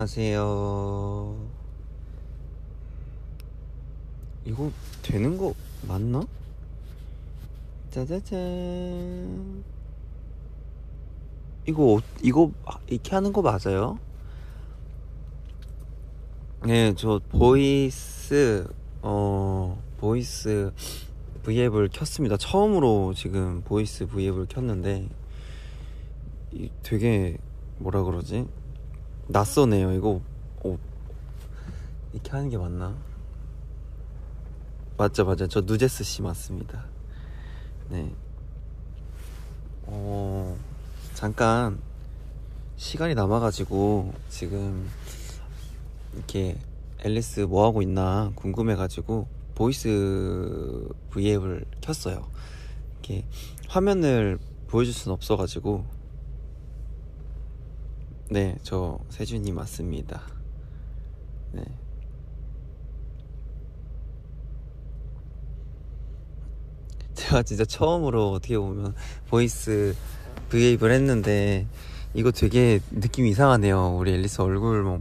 안녕하세요. 이거 되는 거 맞나? 짜자잔. 이거 어- 이거 아, 이렇게 하는 거 맞아요? 네, 저 voice 어 voice V앱을 켰습니다. 처음으로 지금 voice V앱을 켰는데 이 되게 뭐라 그러지? 낯서네요. 이거 어, 이렇게 하는 게 맞나? 맞죠, 맞죠. 저 누제스 씨 맞습니다. 네. 어, 잠깐 시간이 남아가지고 지금 이렇게 앨리스 뭐 하고 있나 궁금해가지고 voice V앱을 켰어요. 이렇게 화면을 보여줄 순 없어가지고 네, 저 세준이 맞습니다. 네. 제가 진짜 처음으로 어떻게 보면 voice V앱을 했는데 이거 되게 느낌 이상하네요. 우리 앨리스 얼굴 뭐,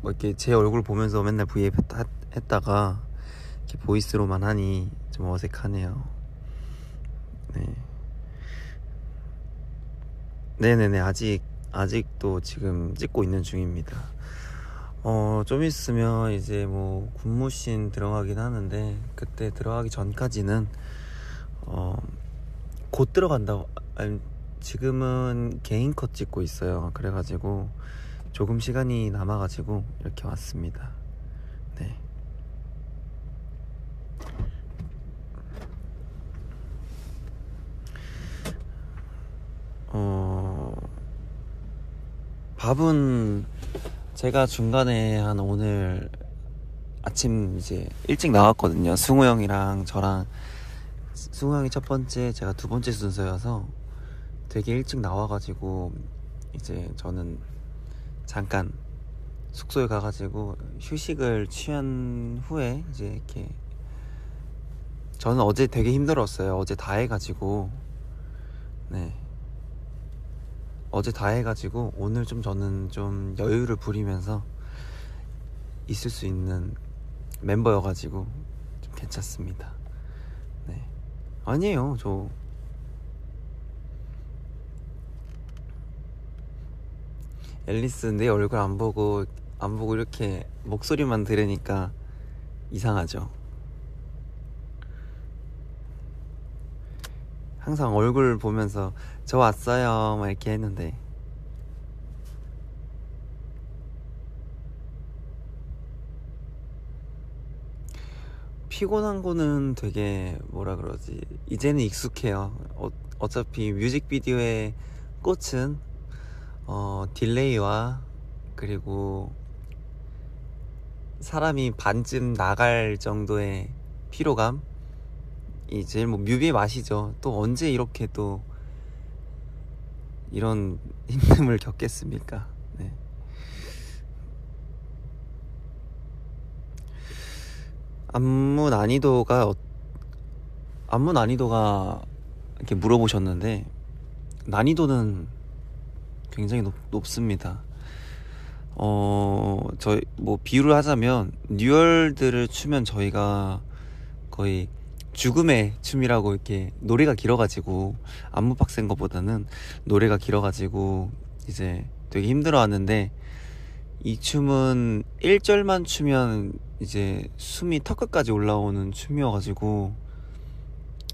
뭐 이렇게 제 얼굴 보면서 맨날 V앱 했다, 했다가 이렇게 보이스로만 하니 좀 어색하네요. 네. 네네네 아직 아직도 지금 찍고 있는 중입니다. 어, 좀 있으면 이제 뭐 군무신 들어가긴 하는데 그때 들어가기 전까지는 어, 곧 들어간다고 아니, 지금은 개인 컷 찍고 있어요. 그래가지고 조금 시간이 남아가지고 이렇게 왔습니다. 네. 어, 밥은 제가 중간에 한 오늘 아침 이제 일찍 나왔거든요. 승우 형이랑 저랑 승우 형이 첫 번째, 제가 두 번째 순서여서 되게 일찍 나와가지고 이제 저는 잠깐 숙소에 가가지고 휴식을 취한 후에 이제 이렇게 저는 어제 되게 힘들었어요. 어제 다 해가지고 네. 어제 다 해가지고 오늘 좀 저는 좀 여유를 부리면서 있을 수 있는 멤버여가지고 좀 괜찮습니다. 네. 아니에요, 저. 앨리스 내 얼굴 안 보고, 안 보고 이렇게 목소리만 들으니까 이상하죠. 항상 얼굴 보면서 저 왔어요 막 이렇게 했는데. 피곤한 거는 되게 뭐라 그러지? 이제는 익숙해요. 어, 어차피 뮤직비디오의 꽃은 어, 딜레이와 그리고 사람이 반쯤 나갈 정도의 피로감 이 제일 뭐 뮤비의 맛이죠. 또 언제 이렇게 또 이런 힘듦을 겪겠습니까? 네. 안무 난이도가 어- 안무 난이도가 이렇게 물어보셨는데 난이도는 굉장히 높, 높습니다. 어, 저희 뭐 비유를 하자면 뉴얼드를 추면 저희가 거의 죽음의 춤이라고 이렇게 노래가 길어가지고 안무 빡센 것보다는 노래가 길어가지고 이제 되게 힘들어 하는데 이 춤은 1절만 추면 이제 숨이 턱끝까지 올라오는 춤이어가지고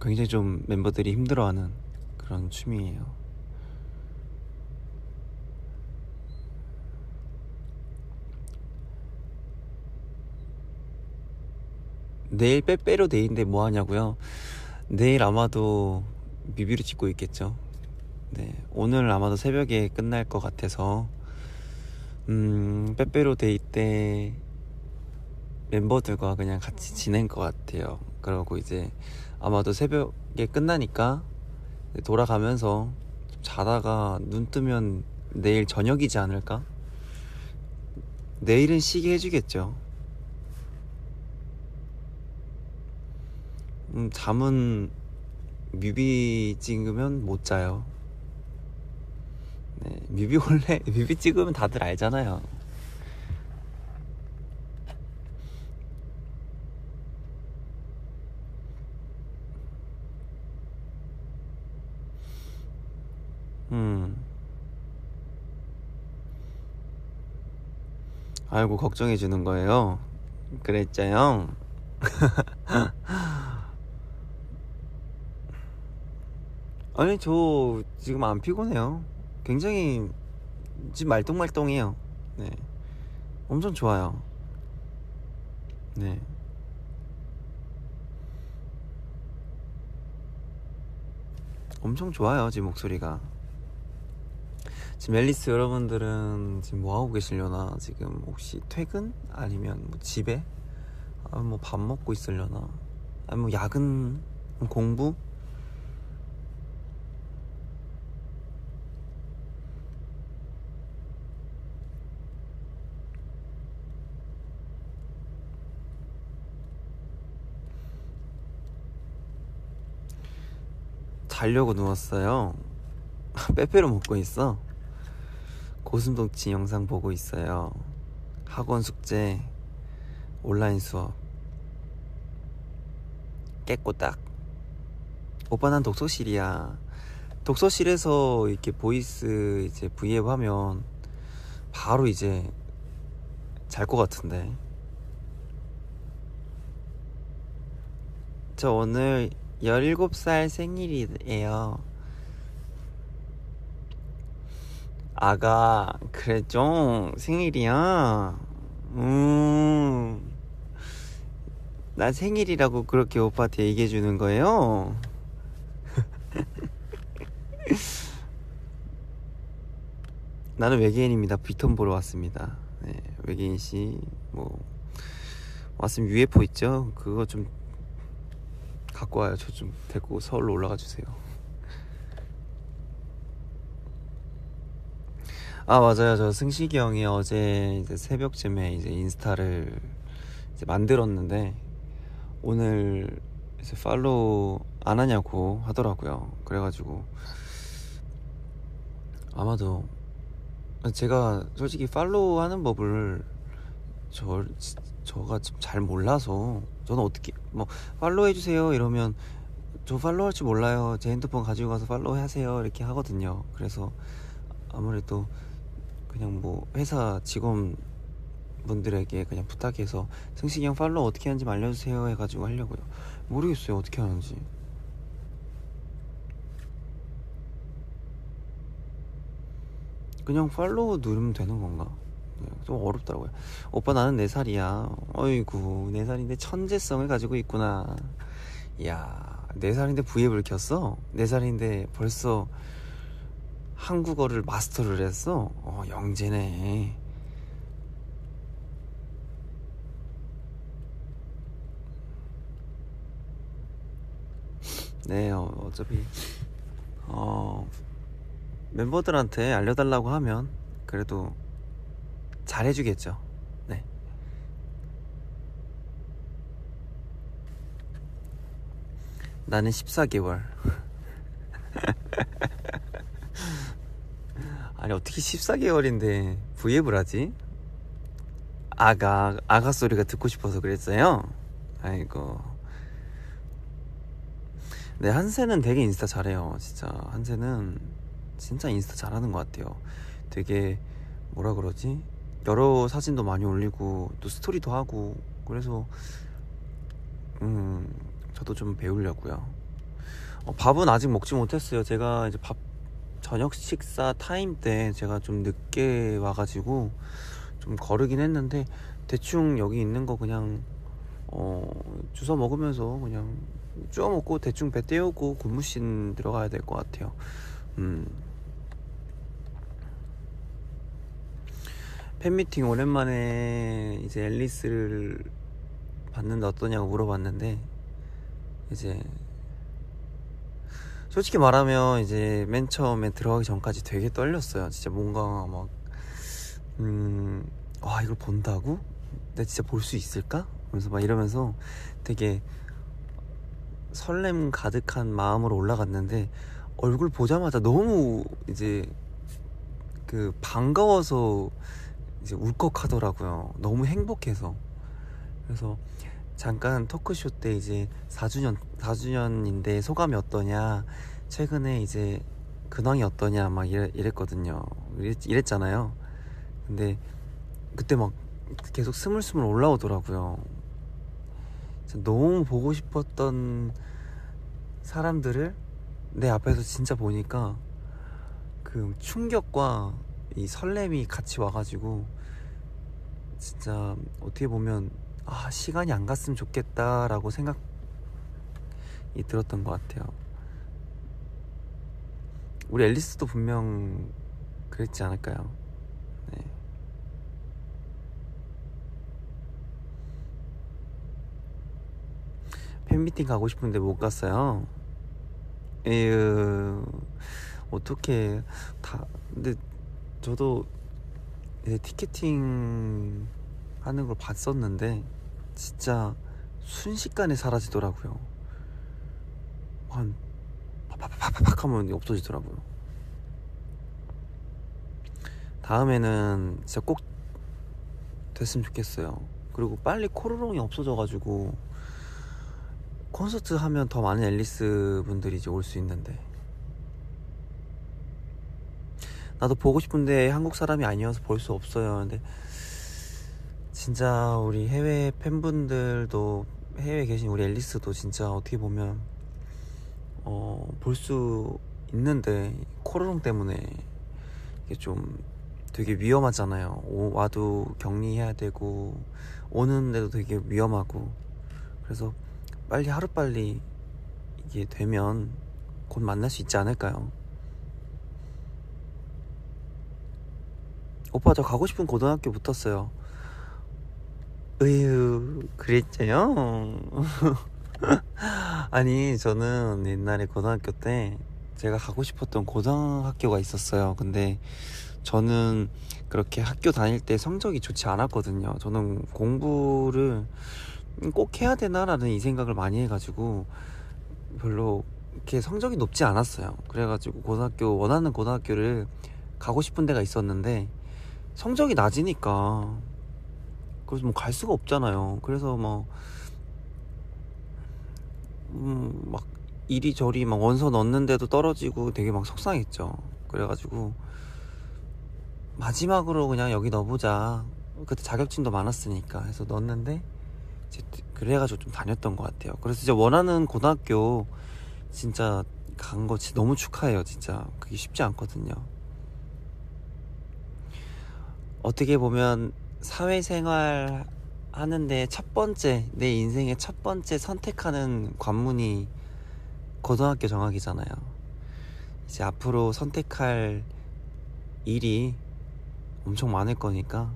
굉장히 좀 멤버들이 힘들어하는 그런 춤이에요. 내일 빼빼로 데이인데 뭐 하냐고요? 내일 아마도 뮤비를 찍고 있겠죠. 네, 오늘 아마도 새벽에 끝날 것 같아서 음, 빼빼로 데이 때 멤버들과 그냥 같이 지낸 것 같아요. 그러고 이제 아마도 새벽에 끝나니까 돌아가면서 좀 자다가 눈 뜨면 내일 저녁이지 않을까? 내일은 쉬게 해주겠죠. 음, 잠은 뮤비 찍으면 못 자요. 네, 뮤비 원래 뮤비 찍으면 다들 알잖아요. 음. 아이고 걱정해 주는 거예요. 그랬죠요. 아니 저 지금 안 피곤해요. 굉장히 지금 말똥말똥해요. 네, 엄청 좋아요. 네. 엄청 좋아요 지금 목소리가. 지금 앨리스 여러분들은 지금 뭐 하고 계시려나? 지금 혹시 퇴근 아니면 뭐 집에 아, 뭐밥 먹고 있으려나? 아니 뭐 야근 공부? 자려고 누웠어요. 빼빼로 먹고 있어. 고슴동치 영상 보고 있어요. 학원 숙제, 온라인 수업. 깨꼬딱. 오빠 난 독서실이야. 독서실에서 이렇게 voice 이제 V앱 하면 바로 이제 잘 것 같은데. 저 오늘 17살 생일이에요. 아가, 그래, 좀, 생일이야. 음. 나 생일이라고 그렇게 오빠한테 얘기해주는 거예요? 나는 외계인입니다. 비톤 보러 왔습니다. 네, 외계인 씨, 뭐, 왔으면 UFO 있죠? 그거 좀 갖고 와요. 저 좀 데리고 서울로 올라가 주세요. 아 맞아요. 저 승식이 형이 어제 이제 새벽쯤에 이제 인스타를 이제 만들었는데 오늘 이제 팔로우 안 하냐고 하더라고요. 그래가지고 아마도 제가 솔직히 팔로우 하는 법을 저 저가 좀 잘 몰라서 저는 어떻게 뭐 팔로우 해주세요. 이러면 저 팔로우 할 줄 몰라요. 제 핸드폰 가지고 가서 팔로우 하세요. 이렇게 하거든요. 그래서 아무래도 그냥 뭐 회사 직원 분들에게 그냥 부탁해서 승식이 형 팔로우 어떻게 하는지 알려주세요 해가지고 하려고요. 모르겠어요. 어떻게 하는지. 그냥 팔로우 누르면 되는 건가? 네, 좀 어렵더라고요 오빠 나는 4살이야 어이구 4살인데 천재성을 가지고 있구나 이야 4살인데 V앱을 켰어? 4살인데 벌써 한국어를 마스터를 했어? 어 영재네 네 어, 어차피 어 멤버들한테 알려달라고 하면 그래도 잘해주겠죠. 네. 나는 14개월. 아니 어떻게 14개월인데 V앱을 하지? 아가 아가 소리가 듣고 싶어서 그랬어요. 아이고. 네 한세는 되게 인스타 잘해요. 진짜 한세는 진짜 인스타 잘하는 것 같아요. 되게 뭐라 그러지? 여러 사진도 많이 올리고 또 스토리도 하고 그래서 음 저도 좀 배우려고요. 어, 밥은 아직 먹지 못했어요. 제가 이제 밥 저녁 식사 타임 때 제가 좀 늦게 와가지고 좀 거르긴 했는데 대충 여기 있는 거 그냥 어 주워 먹으면서 그냥 쪼 먹고 대충 배 때우고 군무신 들어가야 될 것 같아요. 음. 팬미팅 오랜만에 이제 앨리스를 봤는데 어떠냐고 물어봤는데 이제 솔직히 말하면 이제 맨 처음에 들어가기 전까지 되게 떨렸어요. 진짜 뭔가 막 음, 와 이걸 본다고? 내가 진짜 볼 수 있을까? 그래서 막 이러면서 되게 설렘 가득한 마음으로 올라갔는데 얼굴 보자마자 너무 이제 그 반가워서 이제 울컥하더라고요. 너무 행복해서. 그래서 잠깐 토크쇼 때 이제 4주년 4주년인데 소감이 어떠냐? 최근에 이제 근황이 어떠냐 막 이랬, 이랬거든요. 이랬, 이랬 잖아요. 근데 그때 막 계속 스물스물 올라오더라고요. 너무 보고 싶었던 사람들을 내 앞에서 진짜 보니까 그 충격과 이 설렘이 같이 와가지고 진짜 어떻게 보면 아 시간이 안 갔으면 좋겠다라고 생각이 들었던 것 같아요. 우리 앨리스도 분명 그랬지 않을까요? 네. 팬미팅 가고 싶은데 못 갔어요. 에휴, 어떻게 다 근데 저도 이제 티켓팅 하는 걸 봤었는데 진짜 순식간에 사라지더라고요. 한 팍팍팍팍 하면 없어지더라고요. 다음에는 진짜 꼭 됐으면 좋겠어요. 그리고 빨리 코로롱이 없어져가지고 콘서트 하면 더 많은 앨리스 분들이 이제 올 수 있는데 나도 보고 싶은데 한국 사람이 아니어서 볼 수 없어요. 근데 진짜 우리 해외 팬분들도 해외에 계신 우리 앨리스도 진짜 어떻게 보면 어, 볼 수 있는데 코로나 때문에 이게 좀 되게 위험하잖아요. 오, 와도 격리해야 되고 오는데도 되게 위험하고 그래서 빨리 하루빨리 이게 되면 곧 만날 수 있지 않을까요? 오빠 저 가고 싶은 고등학교 붙었어요. 으유, 그랬죠요? 아니, 저는 옛날에 고등학교 때 제가 가고 싶었던 고등학교가 있었어요. 근데 저는 그렇게 학교 다닐 때 성적이 좋지 않았거든요. 저는 공부를 꼭 해야 되나라는 이 생각을 많이 해가지고 별로 이렇게 성적이 높지 않았어요. 그래가지고 고등학교, 원하는 고등학교를 가고 싶은 데가 있었는데 성적이 낮으니까 그래서 뭐 갈 수가 없잖아요. 그래서 뭐, 음, 막 이리저리 막 원서 넣는데도 떨어지고 되게 막 속상했죠. 그래가지고 마지막으로 그냥 여기 넣어보자. 그때 자격증도 많았으니까 해서 넣었는데 그래가지고 좀 다녔던 것 같아요. 그래서 이제 원하는 고등학교 진짜 간 거 진짜 너무 축하해요. 진짜 그게 쉽지 않거든요. 어떻게 보면 사회생활 하는데 첫 번째 내 인생의 첫 번째 선택하는 관문이 고등학교 정학이잖아요. 이제 앞으로 선택할 일이 엄청 많을 거니까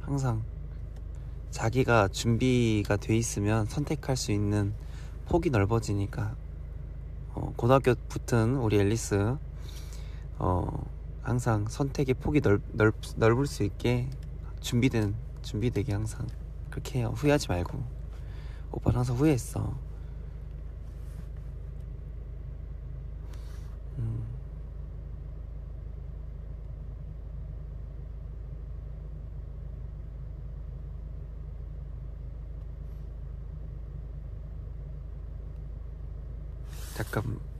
항상 자기가 준비가 돼 있으면 선택할 수 있는 폭이 넓어지니까 어, 고등학교 붙은 우리 앨리스 어, 항상 선택의 폭이 넓, 넓, 넓을 수 있게 준비된 준비되게 항상 그렇게 해요. 후회하지 말고. 오빠는 항상 후회했어. 음. 잠깐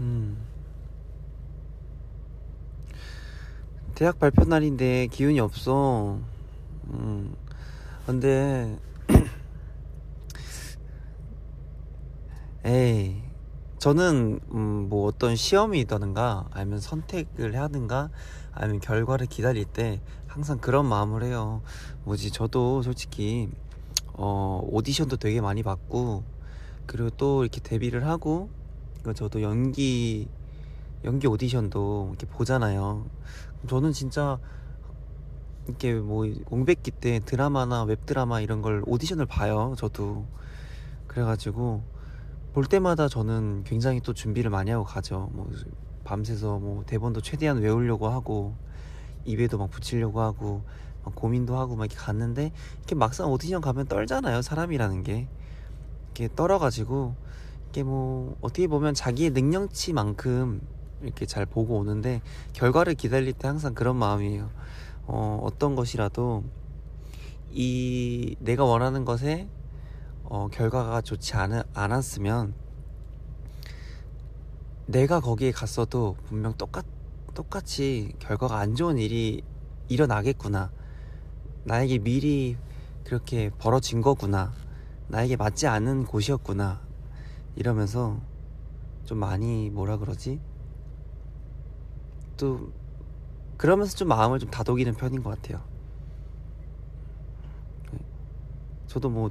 음. 대학 발표 날인데 기운이 없어. 음. 근데 에이 저는 음, 뭐 어떤 시험이 있다든가 아니면 선택을 하든가 아니면 결과를 기다릴 때 항상 그런 마음을 해요. 뭐지 저도 솔직히 어, 오디션도 되게 많이 받고 그리고 또 이렇게 데뷔를 하고 저도 연기 연기 오디션도 이렇게 보잖아요. 저는 진짜 이렇게 뭐 공백기 때 드라마나 웹드라마 이런 걸 오디션을 봐요. 저도 그래가지고 볼 때마다 저는 굉장히 또 준비를 많이 하고 가죠. 뭐 밤새서 뭐 대본도 최대한 외우려고 하고 입에도 막 붙이려고 하고 고민도 하고 막 이렇게 갔는데 이렇게 막상 오디션 가면 떨잖아요 사람이라는 게 이렇게 떨어가지고 이게 뭐 어떻게 보면 자기의 능력치만큼 이렇게 잘 보고 오는데 결과를 기다릴 때 항상 그런 마음이에요 어, 어떤 것이라도 이 내가 원하는 것에 어, 결과가 좋지 않, 않았으면 내가 거기에 갔어도 분명 똑같 똑같이 결과가 안 좋은 일이 일어나겠구나. 나에게 미리 그렇게 벌어진 거구나. 나에게 맞지 않은 곳이었구나. 이러면서 좀 많이 뭐라 그러지? 또 그러면서 좀 마음을 좀 다독이는 편인 것 같아요. 저도 뭐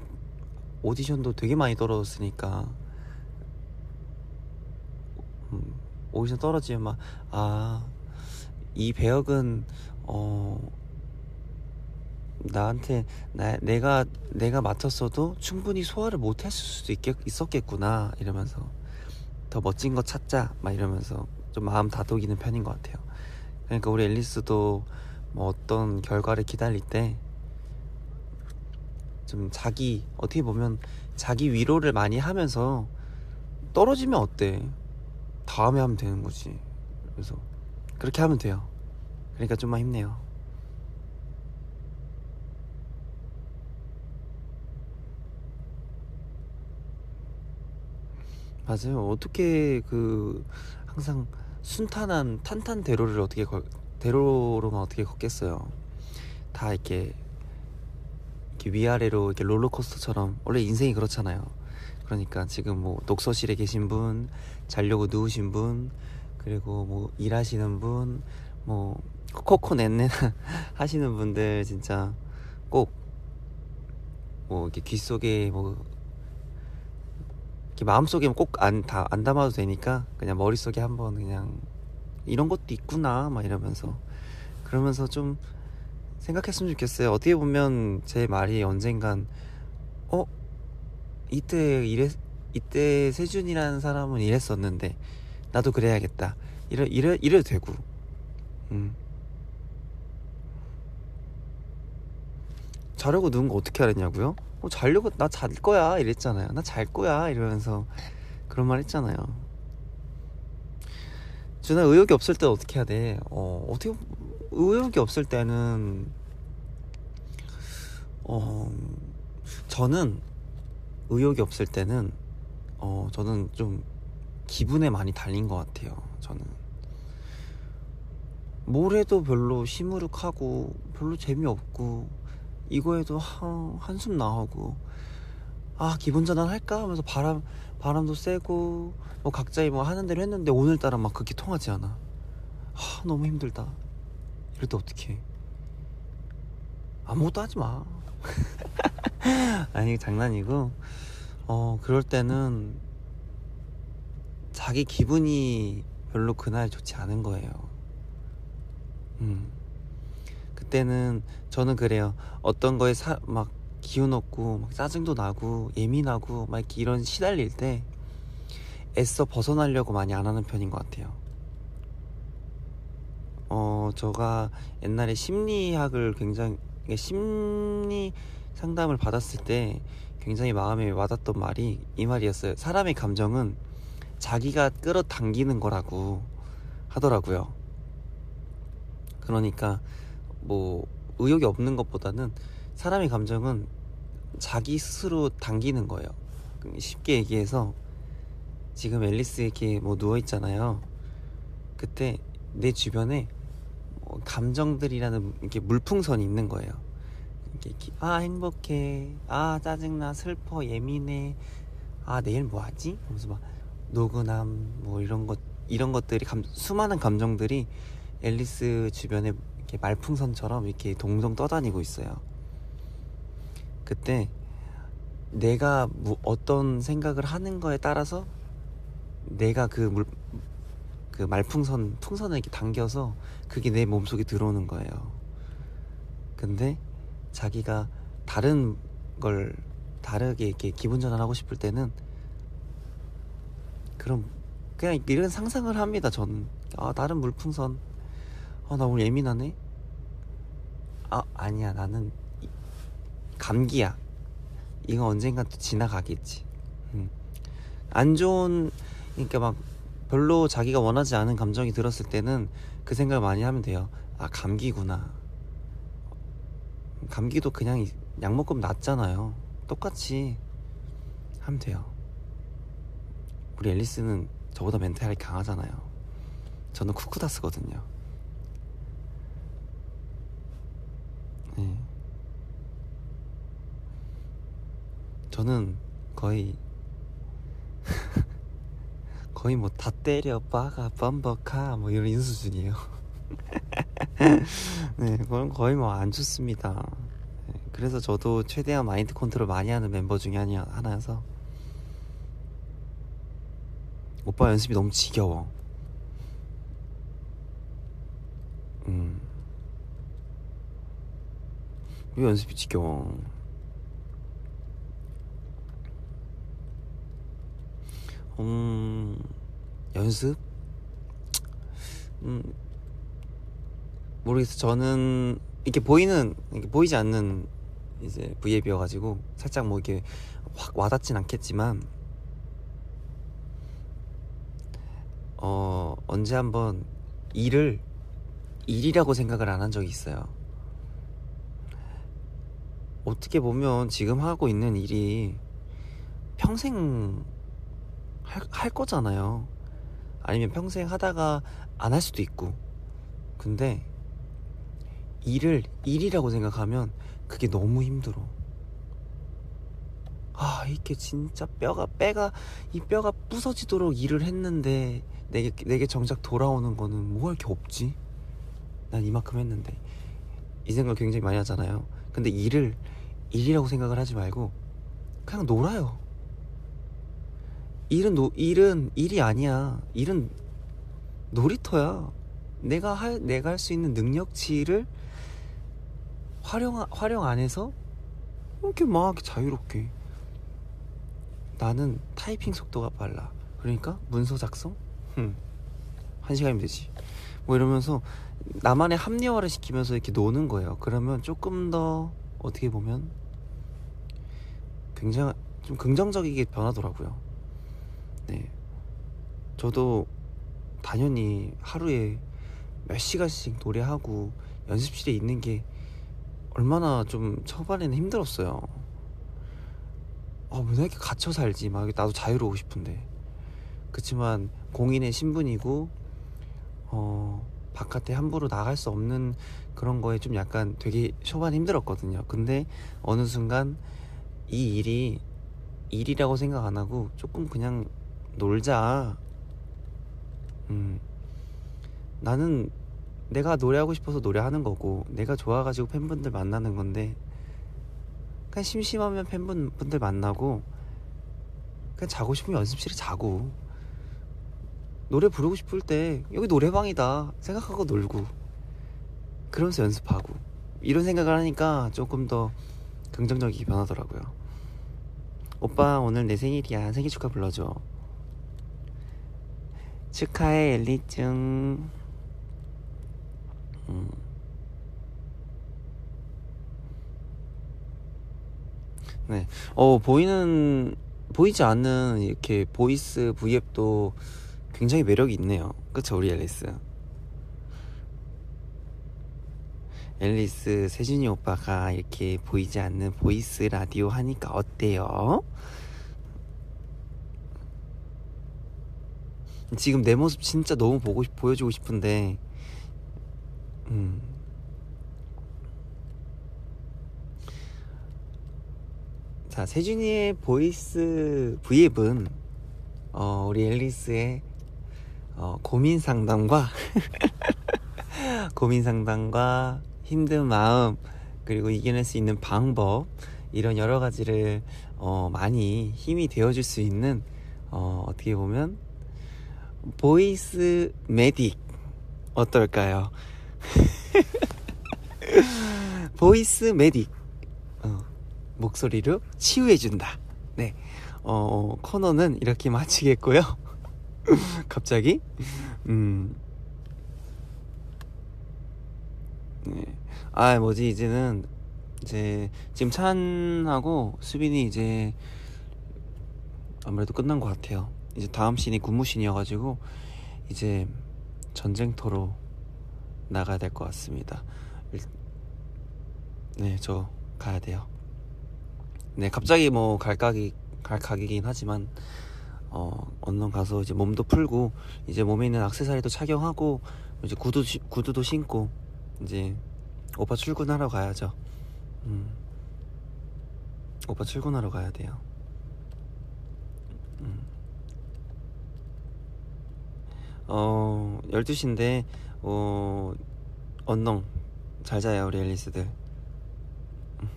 오디션도 되게 많이 떨어졌으니까 음, 오디션 떨어지면 막 아 이 배역은 어 나한테 나, 내가 내가 맡았어도 충분히 소화를 못했을 수도 있겠, 있었겠구나 이러면서 더 멋진 거 찾자 막 이러면서 좀 마음 다독이는 편인 것 같아요. 그러니까 우리 앨리스도 뭐 어떤 결과를 기다릴 때 좀 자기 어떻게 보면 자기 위로를 많이 하면서 떨어지면 어때? 다음에 하면 되는 거지. 그래서 그렇게 하면 돼요. 그러니까 좀만 힘내요. 맞아요. 어떻게 그 항상 순탄한 탄탄 대로를 어떻게 걸, 대로로만 어떻게 걷겠어요. 다 이렇게 이렇게 위아래로 이렇게 롤러코스터처럼 원래 인생이 그렇잖아요. 그러니까 지금 뭐 독서실에 계신 분, 자려고 누우신 분, 그리고 뭐 일하시는 분, 뭐 코코 넷넷 하시는 분들 진짜 꼭 뭐 이렇게 귀 속에 뭐 마음속에 꼭 안 다 안 담아도 되니까 그냥 머릿속에 한번 그냥 이런 것도 있구나 막 이러면서 그러면서 좀 생각했으면 좋겠어요. 어떻게 보면 제 말이 언젠간 어 이때 이래 이때 세준이라는 사람은 이랬었는데 나도 그래야겠다. 이래 이래 이래도 되고. 음. 자려고 누운 거 어떻게 알았냐고요? 어, 자려고 나 잘 거야 이랬잖아요. 나 잘 거야 이러면서 그런 말 했잖아요. 준아 의욕이 없을 때 어떻게 해야 돼? 어 어떻게 의욕이 없을 때는 어 저는 의욕이 없을 때는 어 저는 좀 기분에 많이 달린 것 같아요. 저는 뭘 해도 별로 시무룩하고 별로 재미없고 이거에도 하, 한숨 나오고 아 기분 전환 할까 하면서 바람 바람도 세고 뭐 각자의 뭐 하는 대로 했는데 오늘따라 막 그렇게 통하지 않아. 아 너무 힘들다. 이럴 때 어떡해? 아무것도 하지 마. 아니 장난이고 어 그럴 때는 자기 기분이 별로 그날 좋지 않은 거예요. 음. 그때는 저는 그래요. 어떤 거에 사, 막 기운 없고 막 짜증도 나고 예민하고 막 이런 시달릴 때 애써 벗어나려고 많이 안 하는 편인 것 같아요. 어, 제가 옛날에 심리학을 굉장히 심리 상담을 받았을 때 굉장히 마음에 와닿던 말이 이 말이었어요. 사람의 감정은 자기가 끌어당기는 거라고 하더라고요. 그러니까 뭐 의욕이 없는 것보다는 사람의 감정은 자기 스스로 당기는 거예요. 쉽게 얘기해서 지금 앨리스 이렇게 뭐 누워 있잖아요. 그때 내 주변에 뭐 감정들이라는 이렇게 물풍선이 있는 거예요. 이렇게 아 행복해, 아 짜증나, 슬퍼, 예민해, 아 내일 뭐 하지? 하면서 막 노근함 뭐 이런 것 이런 것들이 감, 수많은 감정들이 앨리스 주변에 이렇게 말풍선처럼 이렇게 동동 떠다니고 있어요. 그때 내가 뭐 어떤 생각을 하는 거에 따라서 내가 그 물, 그 말풍선, 풍선을 이렇게 당겨서 그게 내 몸속에 들어오는 거예요. 근데 자기가 다른 걸 다르게 이렇게 기분 전환하고 싶을 때는 그럼 그냥 이런 상상을 합니다. 저는 아 다른 물풍선 아, 나 오늘 예민하네? 아, 아니야. 나는 감기야. 이거 언젠가 또 지나가겠지. 음. 안 좋은, 그러니까 막 별로 자기가 원하지 않은 감정이 들었을 때는 그 생각을 많이 하면 돼요. 아, 감기구나. 감기도 그냥 약 먹으면 낫잖아요. 똑같이 하면 돼요. 우리 앨리스는 저보다 멘탈이 강하잖아요. 저는 쿠쿠다스거든요. 네. 저는 거의 거의 뭐 다 때려 빠가 뻔벅하 뭐 이런 수준이에요. 네 그건 거의 뭐 안 좋습니다. 네, 그래서 저도 최대한 마인드 컨트롤 많이 하는 멤버 중에 하나, 하나여서 오빠 연습이 너무 지겨워 음. 왜 연습이 지겨워 음, 연습? 음, 모르겠어. 저는 이렇게 보이는, 이렇게 보이지 않는 이제 V앱이어가지고 살짝 뭐 이게 확 와닿진 않겠지만, 어, 언제 한번 일을 일이라고 생각을 안 한 적이 있어요. 어떻게 보면 지금 하고 있는 일이 평생 할, 할 거잖아요. 아니면 평생 하다가 안 할 수도 있고. 근데 일을 일이라고 생각하면 그게 너무 힘들어. 아, 이게 진짜 뼈가, 빼가, 이 뼈가 부서지도록 일을 했는데, 내게, 내게 정작 돌아오는 거는 뭐가 이렇게 없지? 난 이만큼 했는데. 이 생각 굉장히 많이 하잖아요. 근데 일을 일이라고 생각을 하지 말고, 그냥 놀아요. 일은 노, 일은 일이 아니야. 일은 놀이터야. 내가 할 내가 할 수 있는 능력치를 활용 활용 안해서 이렇게 막 자유롭게 나는 타이핑 속도가 빨라. 그러니까 문서 작성? 흠. 한 시간이면 되지. 뭐 이러면서 나만의 합리화를 시키면서 이렇게 노는 거예요. 그러면 조금 더 어떻게 보면 굉장히 좀 긍정적이게 변하더라고요. 네. 저도 당연히 하루에 몇 시간씩 노래하고 연습실에 있는 게 얼마나 좀 초반에는 힘들었어요. 아, 왜 이렇게 갇혀 살지? 막 나도 자유로우고 싶은데. 그렇지만 공인의 신분이고 어, 바깥에 함부로 나갈 수 없는 그런 거에 좀 약간 되게 초반 힘들었거든요. 근데 어느 순간 이 일이 일이라고 생각 안 하고 조금 그냥 놀자. 음. 나는 내가 노래하고 싶어서 노래하는 거고, 내가 좋아가지고 팬분들 만나는 건데, 그냥 심심하면 팬분들 만나고, 그냥 자고 싶으면 연습실에 자고, 노래 부르고 싶을 때, 여기 노래방이다. 생각하고 놀고, 그러면서 연습하고, 이런 생각을 하니까 조금 더 긍정적이게 변하더라고요. 오빠, 오늘 내 생일이야. 생일 축하 불러줘. 축하해 엘리증 음. 네. 어, 보이는, 보이지 않는 이렇게 voice V앱도 굉장히 매력이 있네요. 그쵸, 우리 앨리스. 앨리스, 세준이 오빠가 이렇게 보이지 않는 voice 라디오 하니까 어때요? 지금 내 모습 진짜 너무 보고 싶, 보여주고 싶은데, 음. 자, 세준이의 voice V앱은, 어, 우리 앨리스의, 어, 고민 상담과, 고민 상담과 힘든 마음, 그리고 이겨낼 수 있는 방법, 이런 여러 가지를, 어, 많이 힘이 되어줄 수 있는, 어, 어떻게 보면, voice medic 어떨까요? voice medic 어, 목소리로 치유해준다. 네, 어, 코너는 이렇게 마치겠고요. 갑자기 음, 네, 아 뭐지 이제는 이제 지금 찬하고 수빈이 이제 아무래도 끝난 것 같아요. 이제 다음 신이 군무신이어가지고 이제 전쟁터로 나가야 될 것 같습니다. 네, 저 가야 돼요. 네, 갑자기 뭐 갈각이 갈각이긴 하지만 어 얼른 가서 이제 몸도 풀고 이제 몸에 있는 악세사리도 착용하고 이제 구두 구두도 신고 이제 오빠 출근하러 가야죠. 음. 오빠 출근하러 가야 돼요. 음. 어, 12시인데, 어, 언능. 잘 자요, 우리 앨리스들. 음.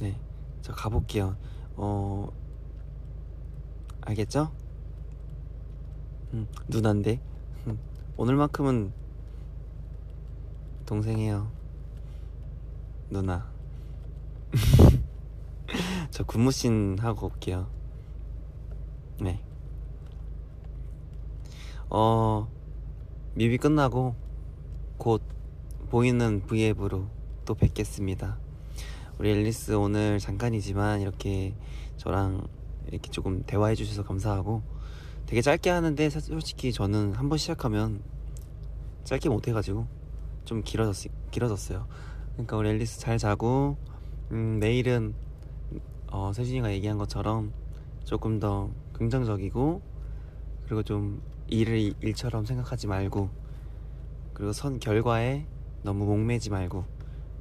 네. 저 가볼게요. 어, 알겠죠? 음, 누난데. 음, 오늘만큼은 동생이에요. 누나. 저 군무신 하고 올게요. 네. 어, 뮤비 끝나고 곧 보이는 V앱으로 또 뵙겠습니다. 우리 앨리스 오늘 잠깐이지만 이렇게 저랑 이렇게 조금 대화해 주셔서 감사하고 되게 짧게 하는데 사- 솔직히 저는 한 번 시작하면 짧게 못 해가지고 좀 길어졌, 길어졌어요. 그러니까 우리 앨리스 잘 자고 음, 내일은 어, 세준이가 얘기한 것처럼 조금 더 긍정적이고 그리고 좀 일을 일- 일처럼 생각하지 말고 그리고 선 결과에 너무 목매지 말고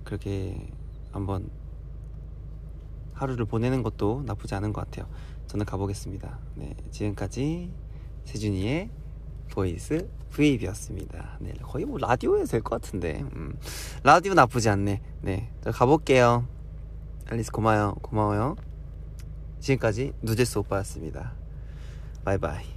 그렇게 한번 하루를 보내는 것도 나쁘지 않은 것 같아요. 저는 가보겠습니다. 네, 지금까지 세준이의 voice V앱이었습니다. 네, 거의 뭐 라디오에서 될 것 같은데. 음, 라디오 나쁘지 않네. 네, 저 가볼게요. 앨리스 고마워요. 고마워요. 지금까지 누제스 오빠였습니다. bye bye.